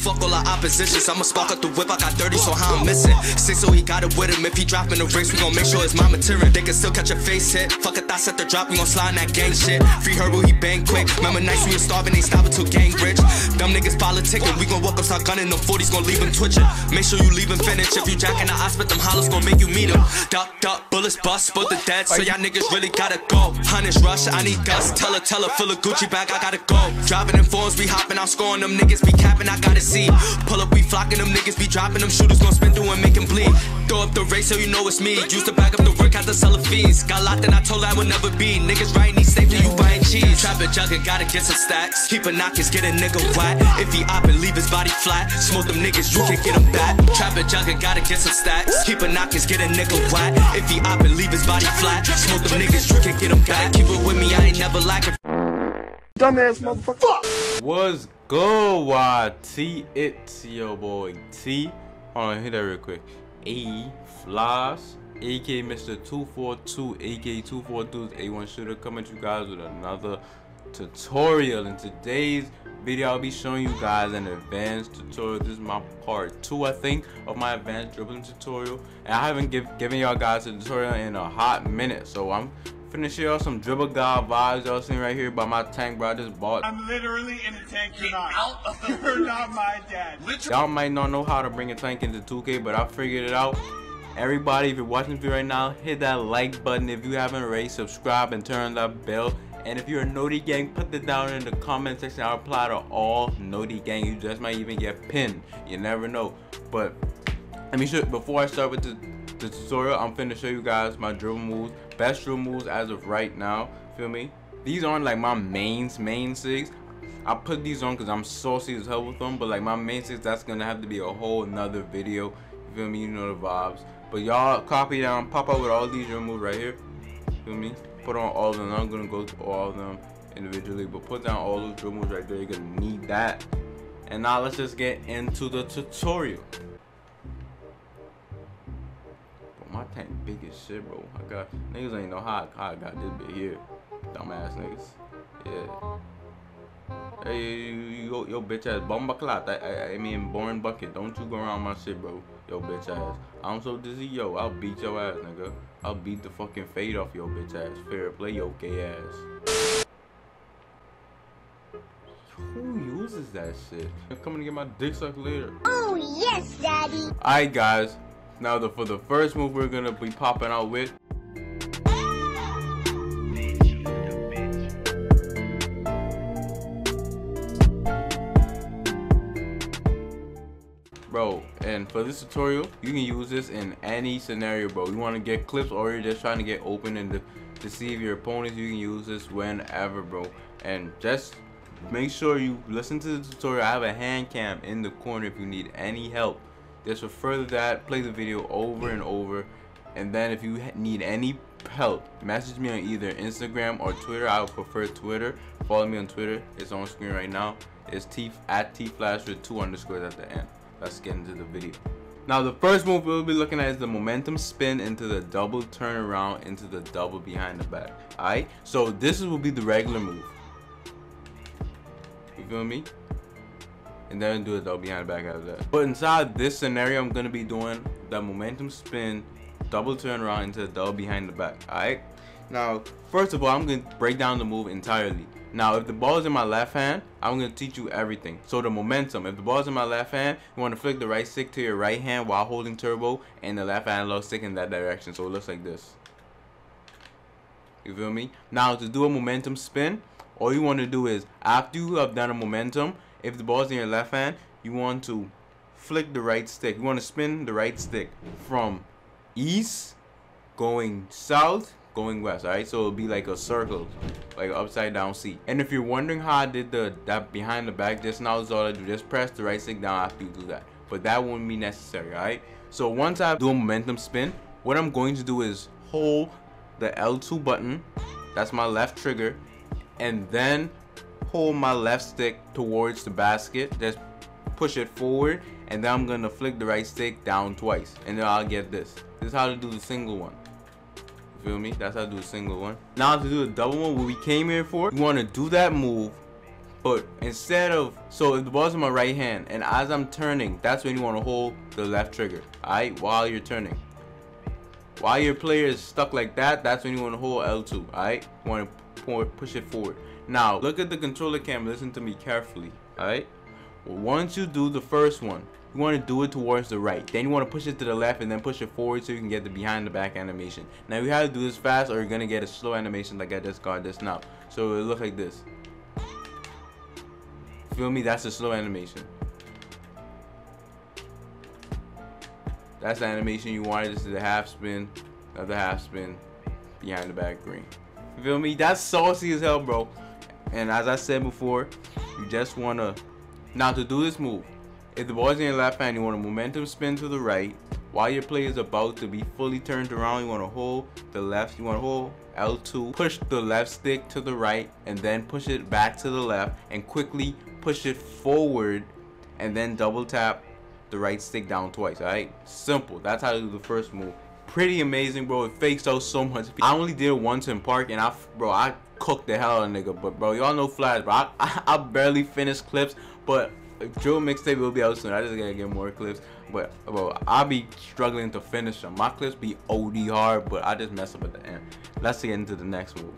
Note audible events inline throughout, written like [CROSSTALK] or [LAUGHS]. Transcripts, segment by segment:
fuck all the oppositions. I'ma spark up the whip, I got 30, so how I'm missing. Six, so he got it with him. If he dropping the race, we gon' make sure it's my material. They can still catch a face hit. Fuck a thought, set the drop, we gon' slide in that gang shit. Free Herbal, he bang quick. Remember nights we was starving, ain't stopping till gang rich. Dumb niggas politicking, we gon' walk up, start gunning, them 40s gon' leave him twitching. Make sure you leave him finished. If you jacking the I spit them hollows gon' make you meet him. Duck, duck, bullets bust, but the dead, so y'all niggas really gotta go. Hunnish rush, I need dust. Tell her, tell her, full of Gucci bag, I gotta go. Driving in fours, we hopping out, scoring them niggas be capping, I gotta see. Pull up, we flocking them niggas be dropping them shooters gon' spin through and make him bleed. Throw up the race so you know it's me. Used to back up the work, had to sell the fees. Got locked and I told I would never be. Niggas writing these safely, you buying cheese. Trap a jugger, gotta get some stacks. Keep a knockers, get a nigga whack. If he op and leave his body flat, smoke them niggas, you can get him back. Trap a jugger, gotta get some stacks. Keep a knockers, get a nigga whack. If he op and leave his body flat, smoke them niggas, you can get him back. Keep it with me, I ain't never lacking. Dumbass motherfucker. What's good, YT? It's your boy T. Hold on, hit that real quick. A Floss, AK Mr. 242, A.K. 242, A1 Shooter, coming to you guys with another tutorial. In today's video, I'll be showing you guys an advanced tutorial. This is my part two, I think, of my advanced dribbling tutorial. And I haven't give, given y'all guys a tutorial in a hot minute, so I'm Finna share y'all some dribble god vibes y'all seen right here by my tank bro I just bought. I'm literally in a tank. You're not. Out of the [LAUGHS] You're not my dad. Y'all might not know how to bring a tank into 2K, but I figured it out. Everybody, if you're watching this video right now, hit that like button. If you haven't already, subscribe and turn that bell. And if you're a Noti gang, put it down in the comment section. I'll apply to all Noti gang. You just might even get pinned. You never know. But let me show before I start with the, the tutorial, I'm finna show you guys my dribble moves best dribble moves as of right now. Feel me? These aren't like my mains, main six. I put these on because I'm saucy as hell with them. But like my main six, that's gonna have to be a whole another video. You feel me? You know the vibes. But y'all copy down, pop out with all these dribble moves right here. Feel me? Put on all of them. I'm gonna go to all of them individually, but put down all those dribble moves right there. You're gonna need that. And now let's just get into the tutorial. My tank big as shit, bro. I got niggas ain't know how, how I got this bit here. Dumbass niggas. Yeah. Hey, you, you, yo, bitch ass bomba clot. I, I, I mean, born bucket. Don't you go around my shit, bro. Yo, bitch ass. I'm so dizzy, yo. I'll beat your ass, nigga. I'll beat the fucking fade off your bitch ass. Fair play, yo, gay ass. Who uses that shit? I'm coming to get my dick sucked later. Oh, yes, daddy. Alright, guys. Now, the, for the first move we're gonna be popping out with. Bro, and for this tutorial, you can use this in any scenario, bro. You want to get clips or you're just trying to get open and to deceive your opponents, you can use this whenever, bro. And just make sure you listen to the tutorial. I have a hand cam in the corner if you need any help. Just refer to that, play the video over and over, and then if you need any help, message me on either Instagram or Twitter. I would prefer Twitter. Follow me on Twitter. It's on screen right now. It's T at T Flash with two underscores at the end. Let's get into the video. Now the first move we'll be looking at is the momentum spin into the double turn around into the double behind the back. Alright, so this will be the regular move. You feel me? And then do a double behind the back after that. But inside this scenario, I'm gonna be doing the momentum spin, double turn around into the double behind the back. Alright. Now, first of all, I'm gonna break down the move entirely. Now, if the ball is in my left hand, I'm gonna teach you everything. So the momentum, if the ball is in my left hand, you wanna flick the right stick to your right hand while holding turbo and the left analog stick in that direction. So it looks like this. You feel me? Now to do a momentum spin, all you want to do is after you have done a momentum, if the ball's in your left hand, you want to flick the right stick. You want to spin the right stick from east going south going west all right? So it'll be like a circle like upside down C and if you're wondering how I did the that behind the back just now is all I do. Just press the right stick down after you do that. But that won't be necessary all right? So once I do a momentum spin what I'm going to do is hold the L2 button that's my left trigger and then pull my left stick towards the basket, just push it forward, and then I'm gonna flick the right stick down twice, and then I'll get this. This is how to do the single one. You feel me? That's how to do a single one. Now to do a double one, what we came here for, you wanna do that move, But instead of, so if the ball's in my right hand, and as I'm turning, that's when you want to hold the left trigger, alright, while you're turning. While your player is stuck like that, that's when you want to hold L2, alright? You want to push it forward. Now, look at the controller cam, listen to me carefully, alright? Well, once you do the first one, you want to do it towards the right. Then you want to push it to the left and then push it forward so you can get the behind the back animation. Now you have to do this fast or you're going to get a slow animation like I just got this now. So it looks like this. Feel me? That's a slow animation. That's the animation you wanted. This is a half spin, another half spin, behind the back green. Feel me? That's saucy as hell, bro. And as I said before, you just want to... Now to do this move, if the ball's in your left hand, you want a momentum spin to the right. While your play is about to be fully turned around, you want to hold the left, you want to hold L2, push the left stick to the right, and then push it back to the left, and quickly push it forward, and then double tap the right stick down twice, alright? Simple. That's how to do the first move. Pretty amazing, bro. It fakes out so much. I only did it once in park, and I, bro, I cooked the hell out of nigga. But, bro, y'all know Flash, bro. I, [LAUGHS] I, I barely finished clips, but drill mixtape will be out soon. I just gotta get more clips. But bro, I'll be struggling to finish them. My clips be OD hard, but I just mess up at the end. Let's get into the next move.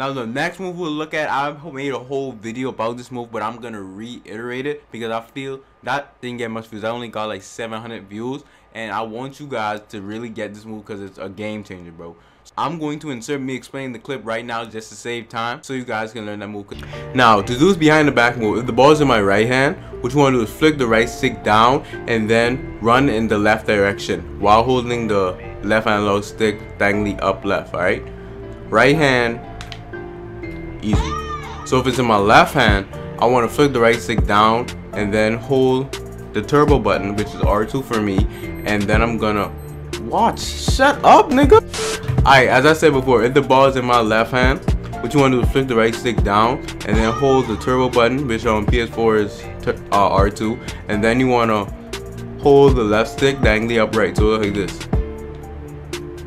Now the next move we'll look at, I made a whole video about this move, but I'm gonna reiterate it because I feel that didn't get much views. I only got like 700 views, and I want you guys to really get this move because it's a game changer, bro. I'm going to insert me explaining the clip right now just to save time, so you guys can learn that move. Now to do this behind the back move, if the ball is in my right hand, what you want to do is flick the right stick down and then run in the left direction while holding the left analog stick diagonally up left. All right, right hand easy. So if it's in my left hand, I want to flick the right stick down and then hold the turbo button, which is R2 for me, and then I'm gonna watch. Shut up, nigga. Alright, as I said before, if the ball is in my left hand, what you want to do is flick the right stick down and then hold the turbo button, which on PS4 is uh, R2, and then you want to hold the left stick dangly upright, so like this.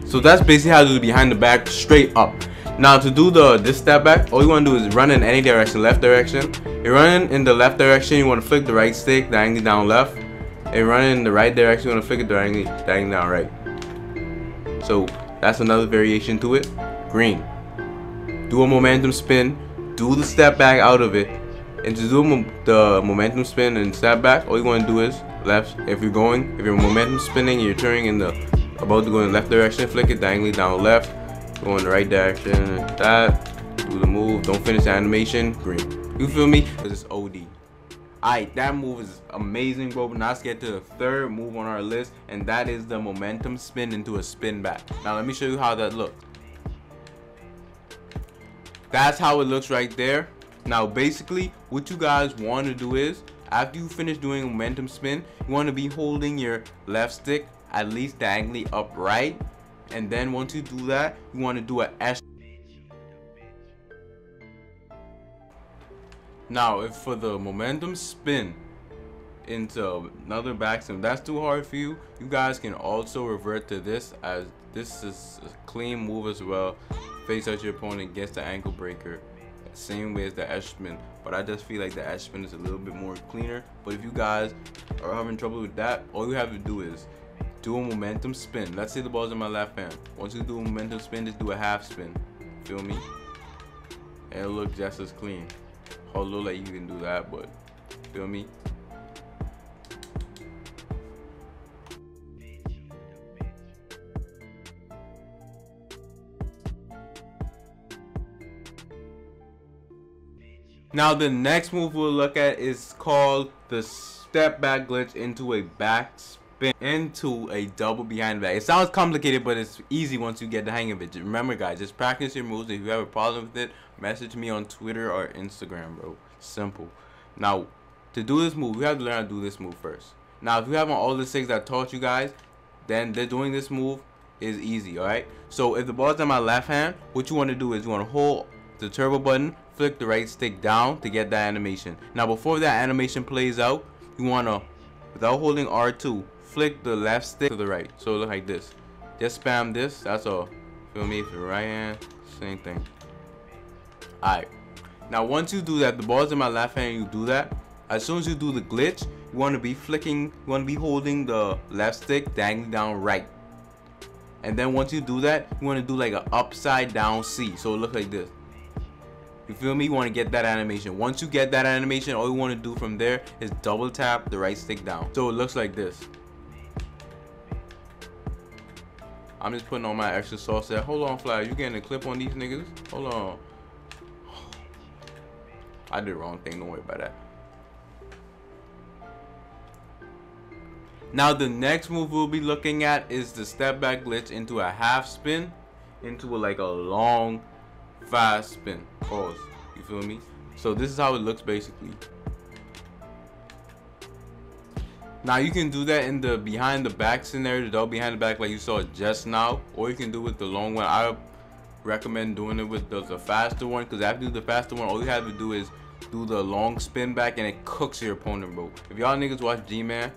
So that's basically how to do behind the back straight up. Now to do the this step back, all you want to do is run in any direction, left direction. You're running in the left direction, you want to flick the right stick diagonally down left. And running in the right direction, you want to flick it diagonally, diagonally down right. So that's another variation to it. Green. Do a momentum spin, do the step back out of it. And to do the momentum spin and step back, all you want to do is left. If you're going, if you're momentum spinning, you're turning in the about to go in the left direction, flick it diagonally down left go in the right direction that do the move don't finish the animation green you feel me because it's od Alright, that move is amazing, bro. But now let's get to the third move on our list, and that is the momentum spin into a spin back. Now let me show you how that looks. That's how it looks right there. Now basically, what you guys want to do is, after you finish doing momentum spin, you want to be holding your left stick at least diagonally upright and then once you do that you want to do an S. Now if for the momentum spin into another backspin that's too hard for you. You guys can also revert to this as this is a clean move as well. Face out your opponent gets the ankle breaker. Same way as the S spin but I just feel like the S spin is a little bit more cleaner. But if you guys are having trouble with that all you have to do is do a momentum spin. Let's say the ball's in my left hand. Once you do a momentum spin, just do a half spin. Feel me? And it'll look just as clean. Although like you can do that, but feel me? Now the next move we'll look at is called the step back glitch into a back spin into a double behind back. It sounds complicated, but it's easy once you get the hang of it. Just Remember, guys, just practice your moves. If you have a problem with it, message me on Twitter or Instagram, bro. Simple. Now, to do this move, you have to learn how to do this move first. Now, if you have all the six that taught you guys, then they're doing this move is easy, alright? So if the ball's in my left hand, what you want to do is you want to hold the turbo button, flick the right stick down to get that animation. Now before that animation plays out, you want to, without holding R2, flick the left stick to the right. So it look like this. Just spam this, that's all. Feel me? If the right hand, same thing. Alright. Now once you do that, the ball's in my left hand, you do that. As soon as you do the glitch, you want to be flicking, you want to be holding the left stick dangling down right. And then once you do that, you want to do like an upside down C. So it looks like this. You feel me? You want to get that animation. Once you get that animation, all you want to do from there is double tap the right stick down. So it looks like this. I'm just putting on my extra sauce there. Hold on, Fly. You getting a clip on these niggas? Hold on. I did the wrong thing. Don't worry about that. Now the next move we'll be looking at is the step back glitch into a half spin into a, like a long fast spin. Pause. You feel me? So this is how it looks basically. Now you can do that in the behind the back scenario, the double behind the back like you saw just now, or you can do with the long one. I recommend doing it with the, the faster one because after you do the faster one, all you have to do is do the long spin back and it cooks your opponent, bro. If y'all niggas watch G-Man,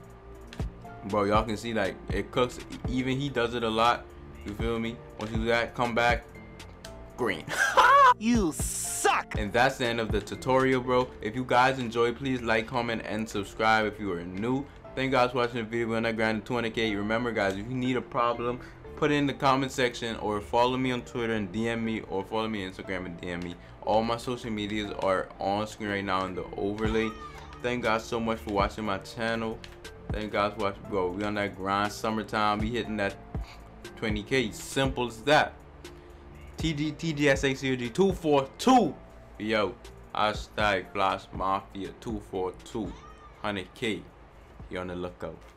bro y'all can see like it cooks. Even he does it a lot. You feel me? Once you do that come back green. [LAUGHS] You suck. And that's the end of the tutorial bro. If you guys enjoy please like comment and subscribe if you are new thank you guys for watching the video we're grind grinding 200k remember guys if you need a problem put it in the comment section or follow me on twitter and dm me or follow me on instagram and dm me all my social medias are on screen right now in the overlay thank you guys so much for watching my channel Thank God for watching, bro. We on that grind. Summertime. We hitting that 20k. Simple as that. TG TGSACOG 242. Yo. Hashtag Flash Mafia 242. 100k. You on the lookout.